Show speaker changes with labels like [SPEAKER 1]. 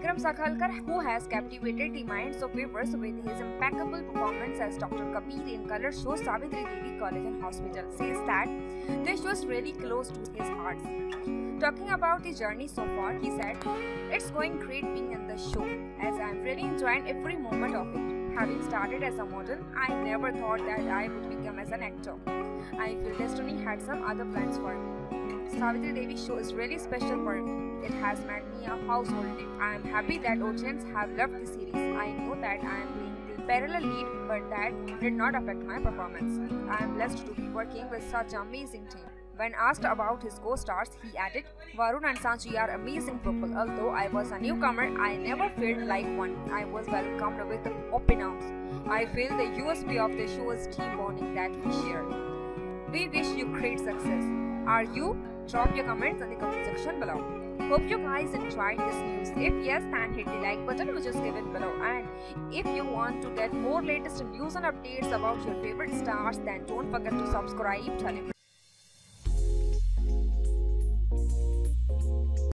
[SPEAKER 1] Sakhalkar, who has captivated the minds of viewers with his impeccable performance as Dr. Kabir in color show Savitri Devi College and Hospital, says that this is really close to his heart. Talking about the journey so far, he said, It's going great being in the show, as I'm really enjoying every moment of it. Having started as a model, I never thought that I would become as an actor. I feel destiny had some other plans for me. Savitri Devi show is really special for me. It has made me a household name. I am happy that audience have loved the series. I know that I am playing the parallel lead, but that did not affect my performance. I am blessed to be working with such an amazing team. When asked about his co-stars, he added, Varun and Sanchi are amazing people. Although I was a newcomer, I never felt like one. I was welcomed with open arms. I feel the USP of the show is team bonding that we share. We wish you great success. Are you? Drop your comments in the comment section below. Hope you guys enjoyed this news. If yes, then hit the like button which is given below. And if you want to get more latest news and updates about your favorite stars, then don't forget to subscribe, tell him